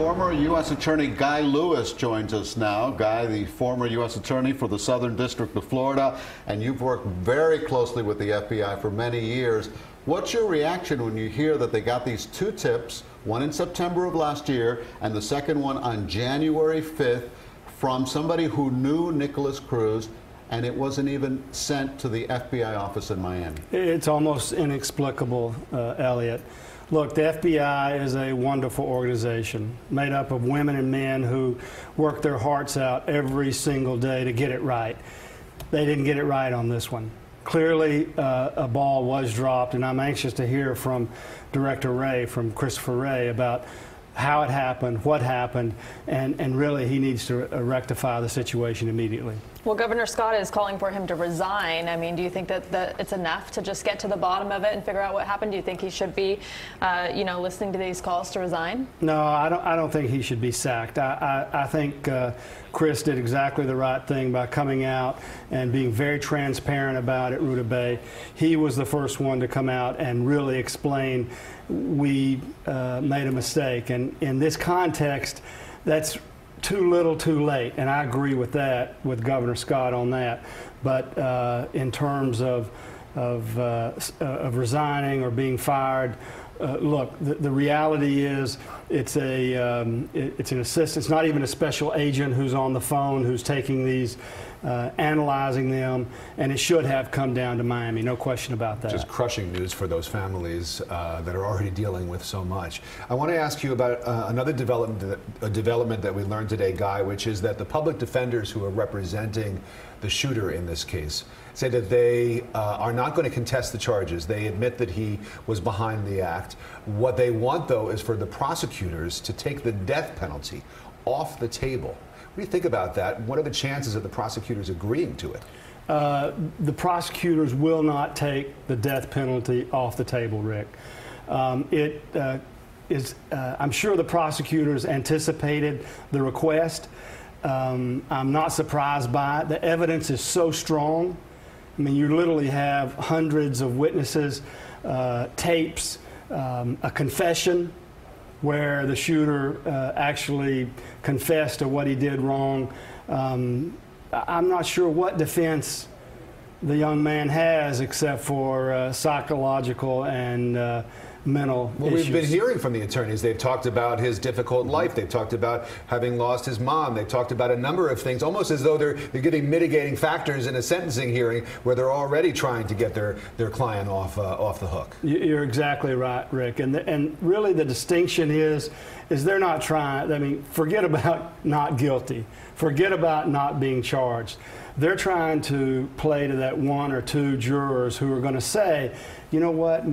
Former U.S. Attorney Guy Lewis joins us now. Guy, the former U.S. Attorney for the Southern District of Florida, and you've worked very closely with the FBI for many years. What's your reaction when you hear that they got these two tips, one in September of last year and the second one on January 5th, from somebody who knew Nikolas Cruz, and it wasn't even sent to the FBI office in Miami? It's almost inexplicable, uh, Elliot. Look, the FBI is a wonderful organization made up of women and men who work their hearts out every single day to get it right. They didn't get it right on this one. Clearly, uh, a ball was dropped, and I'm anxious to hear from Director Wray, from Christopher Wray, about how it happened, what happened, and, and really he needs to rectify the situation immediately. Well, Governor Scott is calling for him to resign. I mean, do you think that, that it's enough to just get to the bottom of it and figure out what happened? Do you think he should be, uh, you know, listening to these calls to resign? No, I don't. I don't think he should be sacked. I, I, I think uh, Chris did exactly the right thing by coming out and being very transparent about it. Ruta Bay. He was the first one to come out and really explain we uh, made a mistake, and in this context, that's too little too late, and I agree with that, with Governor Scott on that. But uh, in terms of, of, uh, uh, of resigning or being fired, uh, look, the, the, reality is it's a um, it, it's an assistant. It's not even a special agent who's on the phone who's taking these, uh, analyzing them, and it should have come down to Miami. No question about that. Just crushing news for those families uh, that are already dealing with so much. I want to ask you about uh, another development that, a development that we learned today, Guy, which is that the public defenders who are representing the shooter in this case say that they uh, are not going to contest the charges. They admit that he was behind the act. What they want, though, is for the prosecutors to take the death penalty off the table. What do you think about that? What are the chances of the prosecutors agreeing to it? Uh, the prosecutors will not take the death penalty off the table, Rick. Um, it uh, is, uh, I'm sure the prosecutors anticipated the request. Um, I'm not surprised by it. The evidence is so strong. I mean, you literally have hundreds of witnesses, uh, tapes, um, a confession where the shooter uh, actually confessed to what he did wrong. Um, I'm not sure what defense the young man has except for uh, psychological and uh, mental well, issues. we've been hearing from the attorneys. They've talked about his difficult life. They've talked about having lost his mom. They've talked about a number of things, almost as though they're, they're getting mitigating factors in a sentencing hearing where they're already trying to get their, their client off, uh, off the hook. You're exactly right, Rick. And, the, and really the distinction is, is they're not trying, I mean, forget about not guilty. Forget about not being charged. They're trying to play to that one or two jurors who are going to say, you know what,